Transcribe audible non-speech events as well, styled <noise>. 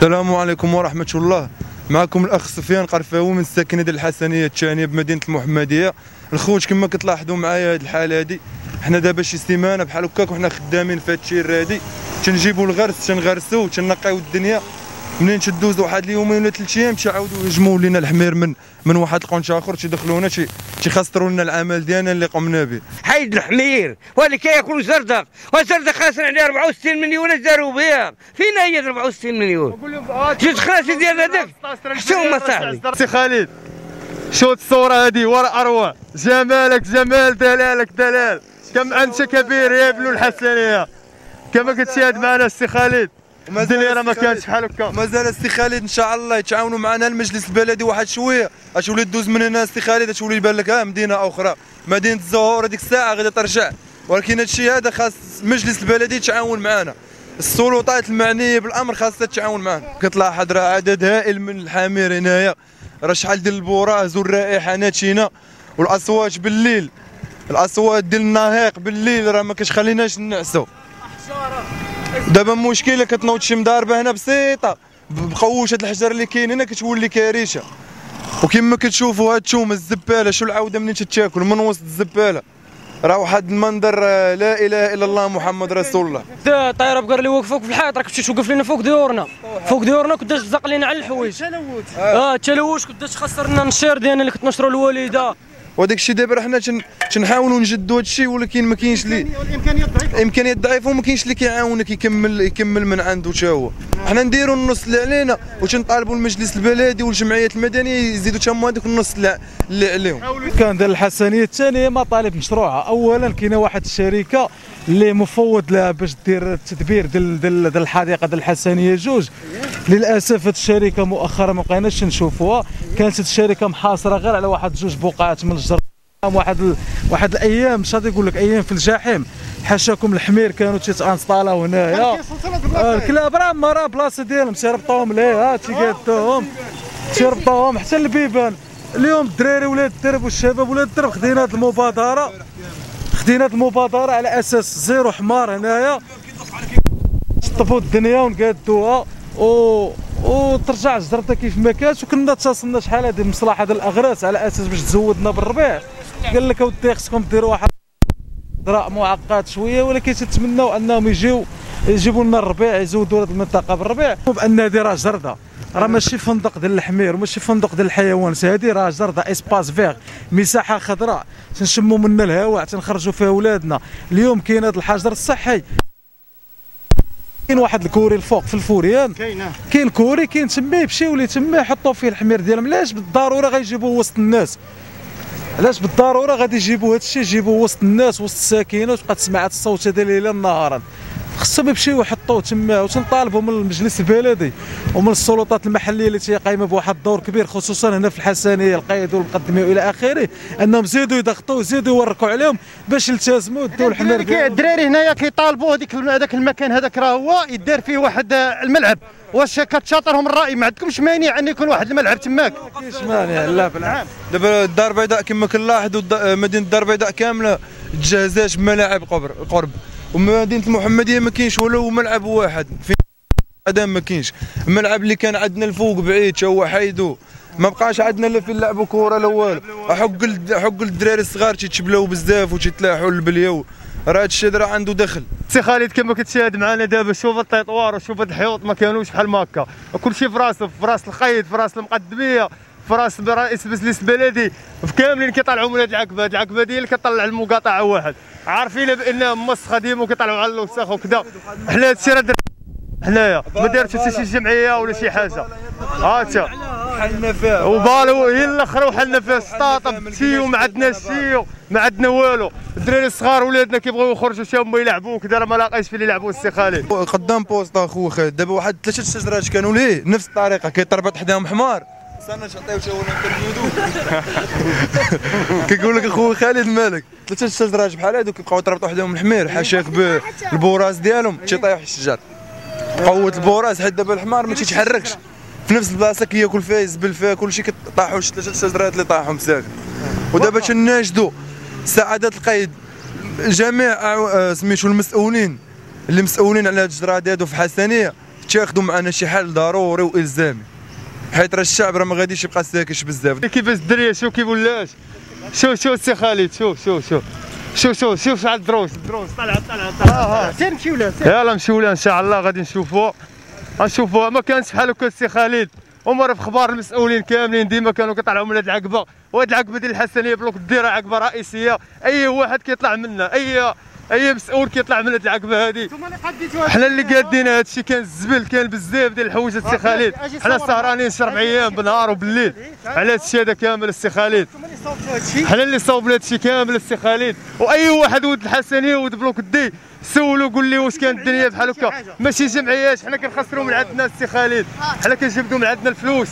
السلام عليكم ورحمة الله. معكم الأخ سفيان قرفاوي من الساكنة ديال الحسنية الثانية بمدينة المحمدية. الخوت كما كتلاحظوا معايا هاد الحالة هادي. حنا دابا شي سيمانة بحال هكاك وحنا خدامين في هادشي هادي تنجيبوا الغرس تنغرسوا تنقيو الدنيا. منين تدوز واحد اليومين ولا ثلاث أيام؟ تيعاودوا يهجموا لينا الحمير من من واحد القنش آخر تيدخلونا تي تيخسروا لنا العمل ديالنا اللي قمنا به. حيد الحمير واللي كياكل زردق. والزردة خاسر عليه 64 مليون داروا بها فين هي 64 مليون؟ جوج خراسي ديال هذاك؟ حتى هما صاحبي؟ سي خالد شوت الصورة هادي ورا أروع. جمالك جمال دلالك دلال. كم أنت كبير يا ابن الحسنية. كما كتشاهد معنا السي خالد. الدنيا راه ما كانتش بحال هكا. مازال السي خالد إن شاء الله يتعاونوا معنا المجلس البلدي واحد شوية. أش ولي تدوز من هنا السي خالد أش ولي يبان لك؟ ها مدينة أخرى. مدينة الزهور هذيك الساعة غادي ترجع. ولكن هذا الشيء هذا خاص المجلس البلدي يتعاون معنا. السلطات المعنية بالأمر خاصها تتعاون معنا. كتلاحظ راه عدد هائل من الحامير هنايا. راه شحال ديال البراز والرائحه ناتشينا والأصوات بالليل. الأصوات ديال النهيق بالليل راه ما كتخليناش نعسو دابا المشكلة كتنوض شي مضاربه هنا بسيطة. بقوشه الحجر اللي كاين هنا كتولي كارثة. وكما كتشوفوا هاد التومه الزبالة شو العودة منين تتاكل؟ من وسط الزبالة. راه واحد المنظر لا إله إلا الله محمد رسول الله. الطياره بقر اللي واقفه في الحيط راك تمشي توقف لنا فوق ديورنا. فوق ديورنا كنتاش تزق لنا على الحوايج. آه التلوث كنتاش تخسر لنا النشير ديالنا اللي كنت نشروا الوالده وداك الشيء دابا حنا تن- تنحاولوا نجدوا هذا الشيء ولكن ما كاينش لي الامكانيات ضعيفة. وما كاينش اللي كيعاونك يكمل يكمل من عنده حتى هو. حنا نديروا النص اللي علينا وتنطالبوا المجلس البلدي والجمعيات المدنية يزيدوا تما هذاك النص اللي اللي عليهم. كان ديال الحسنية الثانية مطالب مشروعة. اولا كاينة واحد الشركة اللي مفوض لها باش دير التدبير ديال ديال ديال الحديقة ديال الحسنيه جوج. للأسف هاد الشركة مؤخرا ما بقيناش نشوفوها. كانت هاد الشركة محاصرة غير على واحد جوج بقعات من الجر واحد ال... واحد الأيام مش غادي يقول لك أيام في الجحيم. حاشاكم الحمير كانوا تيتانستالاو هنايا. آه، الكلاب راه ما راه بلاصة ديالهم تيربطوهم ليه ها تيقادوهم تيربطوهم حتى البيبان. اليوم الدراري ولاد الدرب والشباب ولاد الدرب خدينا هذه المبادرة. خدينا هذه المبادرة على أساس zéro حمار هنايا. شطفوا الدنيا ونقادوها و وترجع الجرده كيف ما كانت وكنا اتصلنا شحال هذه المصلحه ديال الأغراس على أساس باش تزودنا بالربيع. قال لك أودي خصكم ديروا واحد اجراء معقد شوية ولكن تتمنوا أنهم يجيو يجيبوا لنا الربيع يزودوا هذه المنطقة بالربيع. بان هذه راه جردة. راه ماشي فندق ديال الحمير وماشي فندق ديال الحيوانات هذه راه جرده espace vert مساحة خضراء تنشموا منها الهواء تنخرجوا فيها ولادنا. اليوم كاين هذا الحجر الصحي. كاين واحد الكوري الفوق في الفوريار. كاين كوري كاين تما يمشيو ليه تما يحطوا فيه الحمير ديالهم. علاش بالضرورة غيجيبوه وسط الناس؟ علاش بالضرورة غادي يجيبوا هذا الشيء يجيبوه وسط الناس وسط الساكنه وتبقى تسمع هاد الصوت هذا ليلا نهارا؟ خصهم يمشيو يحطوه تما وتنطالبوا من المجلس البلدي ومن السلطات المحلية اللي هي قايمة بواحد الدور كبير خصوصا هنا في الحسنية القايد والمقدمه وإلى آخره أنهم زيدوا يضغطوا زيدوا يوركوا عليهم باش يلتزموا يدوا الحمير الدراري كي- ديالهم. الدراري هنايا كيطالبوا هذيك هذاك المكان هذاك راه هو يدار فيه واحد الملعب. واش كتشاطرهم الرأي؟ ما عندكمش مانع أن يكون واحد الملعب تماك. كاينش مانع لا بالعكس. دابا الدار البيضاء كما كنلاحظوا مدينة الدار البيضاء كاملة تجهزات بملاعب قرب قرب. ومدينة المحمدية ما كاينش ولو ملعب واحد. في هذا ما كاينش. الملعب اللي كان عندنا الفوق بعيد تا هو حيدو. ما بقاش عندنا لا فين نلعبوا كره لا والو. حق حق الدراري الصغار تيتبلاو بزاف وتيتلاحوا للبليه راه هادشي راه عنده دخل. سي خالد كما كتشاهد معنا دابا شوف التطوار وشوف هاد الحيوط ما كانوش بحال ما هكا كلشي في راسه في راس القيد في راس المقدمية في راس رئيس المجلس البلدي. في كاملين كيطلعوا من هاد العقبة. هاد العقبة ديال كطلع المقاطعه واحد. عارفين بانهم مسخه ديما كيطلعوا على الوسخ وكذا. حنا هادشي راه درنا. حنايا ما دارتش حتى شي جمعية ولا شي حاجة. هاتا حلنا فيها. وبالو هي الآخر وحلنا فيها. سطاطا شي وما عندناش شي ما عندنا والو. الدراري الصغار ولادنا كيبغيو يخرجوا شي هما يلعبوا وكذا. راه ما لاقيش فين يلعبوا السي خالد. قدام بوسط اخو خالد دابا واحد ثلاثة شجرات كانوا ليه؟ نفس الطريقة. كيتربط حداهم حمار. استنى نعطيو تا هو <laughs> كيقول لك اخو خالد مالك. ثلاثة شجرات بحال هادو كيبقاو يتربطوا حداهم الحمير. حاشاك بالبوراس ديالهم تيطيح الشجر. قوه البوراس حيت دابا الحمار ما تيتحركش. في نفس البلاصة كياكل فيها يزبل فيها كلشي كيطيحوا شي ثلاثة شجرات اللي طاحوا مساكن ودابا تناشدوا سعادة القيد. جميع آه، سميتو المسؤولين. اللي مسؤولين على هاد الجراد هادو في حسنية. يتخذوا معنا شي حل ضروري وإلزامي. حيت راه الشعب راه ما غاديش يبقى ساكت بزاف. كيفاش الدريه شوف كيف ولاش شوف شوف السي خالد؟ شوف شوف شوف شوف شوف شوف شحال الدروس الدروس طلع طلع طلع. سير نمشيو له سير. يلا نمشيو لها إن شاء الله غادي نشوفوا غنشوفوها. ما كانش بحال هكا السي خالد. ومر في أخبار المسؤولين كاملين ديما كانوا كيطلعوا من هاد العقبة. وهاد العقبة ديال الحسنية bloc D راه عقبة رئيسية. أي واحد كيطلع منها أي أي مسؤول كيطلع من هاد العقبة هادي؟ حنا اللي قادين هادشي كان الزبل كان بزاف ديال الحوايج السي خالد. حنا سهرانين شي ربع أيام بالنهار وبالليل. على هادشي هذا كامل السي خالد. حنا اللي صوبنا هادشي كامل السي خالد. وأي واحد ولد الحسنيه ولد bloc D سولو قول لي واش كانت الدنيا بحال هكا. ماشي جمعيات حنا كنخسروا من عندنا السي خالد. حنا كنجبدوا من عندنا الفلوس.